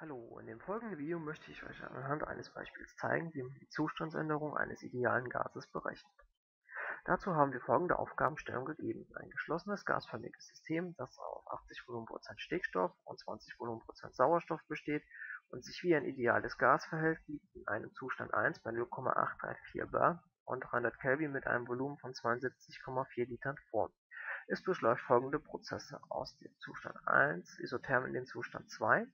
Hallo, in dem folgenden Video möchte ich euch anhand eines Beispiels zeigen, wie man die Zustandsänderung eines idealen Gases berechnet. Dazu haben wir folgende Aufgabenstellung gegeben. Ein geschlossenes gasförmiges System, das auf 80 Volumenprozent Stickstoff und 20 Volumenprozent Sauerstoff besteht und sich wie ein ideales Gas verhält, liegt in einem Zustand 1 bei 0,834 bar und 300 Kelvin mit einem Volumen von 72,4 Litern vor. Es durchläuft folgende Prozesse aus dem Zustand 1 isotherm in den Zustand 2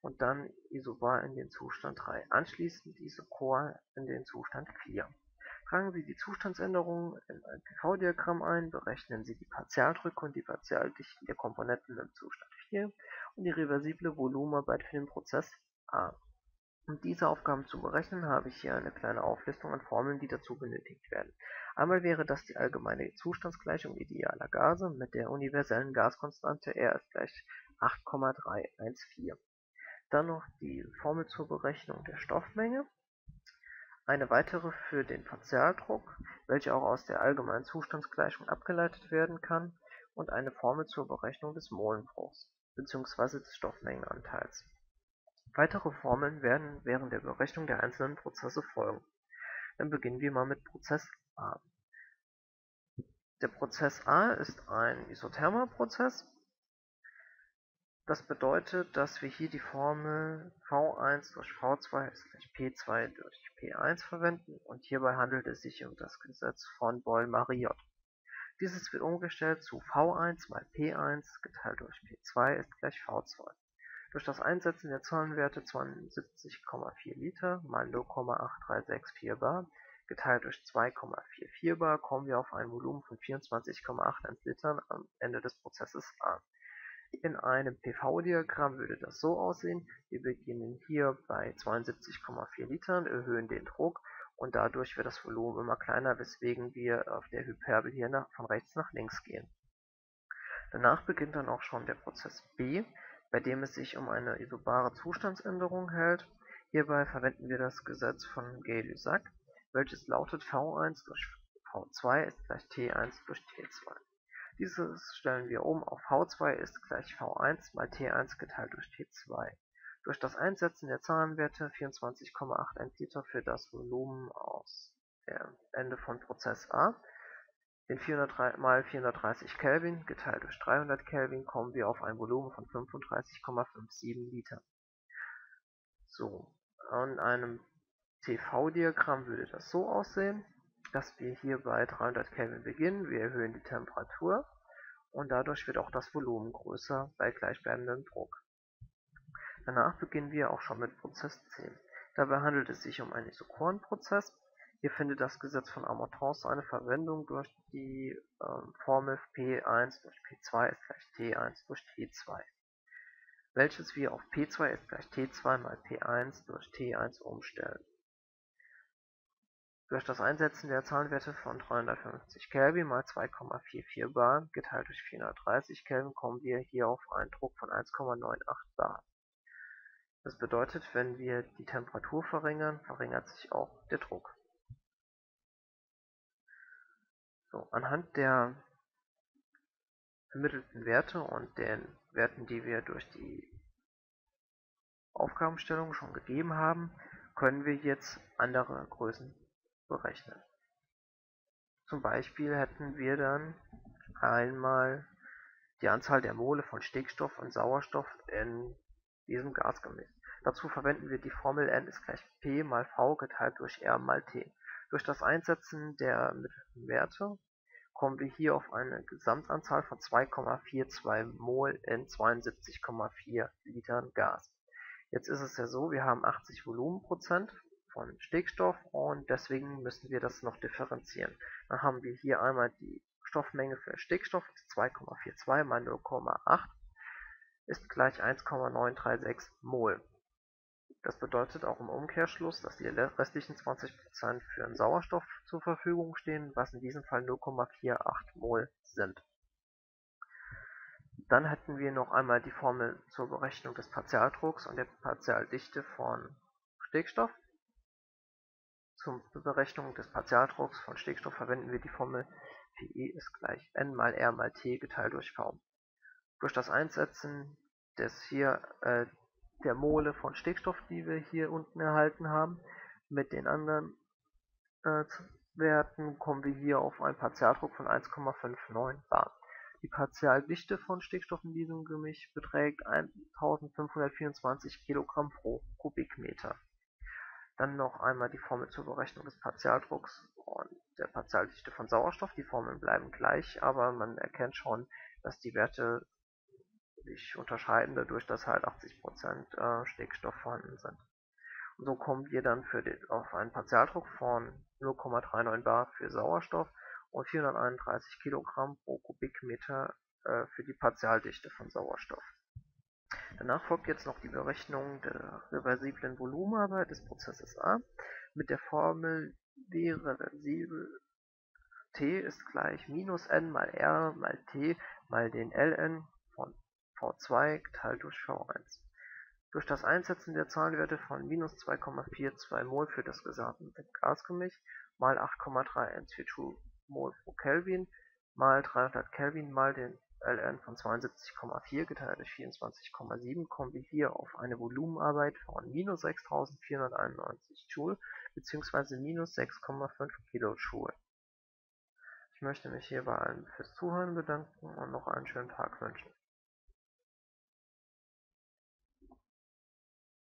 und dann Isobar in den Zustand 3, anschließend Isochor in den Zustand 4. Tragen Sie die Zustandsänderungen in ein PV-Diagramm ein, berechnen Sie die Partialdrücke und die Partialdichten der Komponenten im Zustand 4 und die reversible Volumenarbeit für den Prozess A. Um diese Aufgaben zu berechnen, habe ich hier eine kleine Auflistung an Formeln, die dazu benötigt werden. Einmal wäre das die allgemeine Zustandsgleichung idealer Gase mit der universellen Gaskonstante R ist gleich 8,314. Dann noch die Formel zur Berechnung der Stoffmenge, eine weitere für den Partialdruck, welche auch aus der allgemeinen Zustandsgleichung abgeleitet werden kann, und eine Formel zur Berechnung des Molenbruchs bzw. des Stoffmengenanteils. Weitere Formeln werden während der Berechnung der einzelnen Prozesse folgen. Dann beginnen wir mal mit Prozess A. Der Prozess A ist ein isothermer Prozess das bedeutet, dass wir hier die Formel V1 durch V2 ist gleich P2 durch P1 verwenden und hierbei handelt es sich um das Gesetz von Boyle-Mariotte. Dieses wird umgestellt zu V1 mal P1 geteilt durch P2 ist gleich V2. Durch das Einsetzen der Zahlenwerte 72,4 Liter mal 0,8364 bar geteilt durch 2,44 bar kommen wir auf ein Volumen von 24,81 Litern am Ende des Prozesses A. In einem PV-Diagramm würde das so aussehen: Wir beginnen hier bei 72,4 Litern, erhöhen den Druck und dadurch wird das Volumen immer kleiner, weswegen wir auf der Hyperbel hier nach, von rechts nach links gehen. Danach beginnt dann auch schon der Prozess B, bei dem es sich um eine isobare Zustandsänderung hält. Hierbei verwenden wir das Gesetz von Gay-Lussac, welches lautet V1 durch V2 ist gleich T1 durch T2. Dieses stellen wir um auf v2 ist gleich v1 mal t1 geteilt durch t2. Durch das Einsetzen der Zahlenwerte 24,81 Liter für das Volumen aus dem Ende von Prozess A, den 403 mal 430 Kelvin geteilt durch 300 Kelvin kommen wir auf ein Volumen von 35,57 Liter. So, an einem TV-Diagramm würde das so aussehen dass wir hier bei 300 Kelvin beginnen, wir erhöhen die Temperatur und dadurch wird auch das Volumen größer bei gleichbleibendem Druck. Danach beginnen wir auch schon mit Prozess 10. Dabei handelt es sich um einen Isochorenprozess. Hier findet das Gesetz von Amators eine Verwendung durch die ähm, Formel P1 durch P2 ist gleich T1 durch T2, welches wir auf P2 ist gleich T2 mal P1 durch T1 umstellen. Durch das Einsetzen der Zahlenwerte von 350 Kelvin mal 2,44 bar geteilt durch 430 Kelvin kommen wir hier auf einen Druck von 1,98 bar. Das bedeutet, wenn wir die Temperatur verringern, verringert sich auch der Druck. So, anhand der ermittelten Werte und den Werten, die wir durch die Aufgabenstellung schon gegeben haben, können wir jetzt andere Größen berechnen. Zum Beispiel hätten wir dann einmal die Anzahl der Mole von Stickstoff und Sauerstoff in diesem Gasgemisch. Dazu verwenden wir die Formel N ist gleich P mal V geteilt durch R mal T. Durch das Einsetzen der Werte kommen wir hier auf eine Gesamtanzahl von 2,42 Mol in 72,4 Litern Gas. Jetzt ist es ja so, wir haben 80 Volumenprozent von Stickstoff und deswegen müssen wir das noch differenzieren. Dann haben wir hier einmal die Stoffmenge für Stickstoff ist 2,42 mal 0,8 ist gleich 1,936 Mol. Das bedeutet auch im Umkehrschluss, dass die restlichen 20% für den Sauerstoff zur Verfügung stehen, was in diesem Fall 0,48 Mol sind. Dann hätten wir noch einmal die Formel zur Berechnung des Partialdrucks und der Partialdichte von Stickstoff. Zur Berechnung des Partialdrucks von Stickstoff verwenden wir die Formel Pi ist gleich n mal r mal t geteilt durch v. Durch das Einsetzen des hier äh, der Mole von Stickstoff, die wir hier unten erhalten haben, mit den anderen äh, Werten kommen wir hier auf einen Partialdruck von 1,59 bar. Die Partialdichte von Stickstoff in diesem Gemisch beträgt 1524 kg pro Kubikmeter. Dann noch einmal die Formel zur Berechnung des Partialdrucks und der Partialdichte von Sauerstoff. Die Formeln bleiben gleich, aber man erkennt schon, dass die Werte sich unterscheiden, dadurch, dass halt 80% äh, Stickstoff vorhanden sind. Und so kommen wir dann für den, auf einen Partialdruck von 0,39 bar für Sauerstoff und 431 Kilogramm pro Kubikmeter äh, für die Partialdichte von Sauerstoff. Danach folgt jetzt noch die Berechnung der reversiblen Volumenarbeit des Prozesses A mit der Formel W reversibel T ist gleich minus n mal R mal T mal den ln von V2 geteilt durch V1. Durch das Einsetzen der Zahlenwerte von minus 2,42 mol für das gesamte Gasgemisch mal 8,31 Joule pro Kelvin mal 300 Kelvin mal den ln von 72,4 geteilt durch 24,7 kommen wir hier auf eine Volumenarbeit von minus 6491 Joule bzw. minus 6,5 Kilojoule. Ich möchte mich hier bei allen fürs Zuhören bedanken und noch einen schönen Tag wünschen.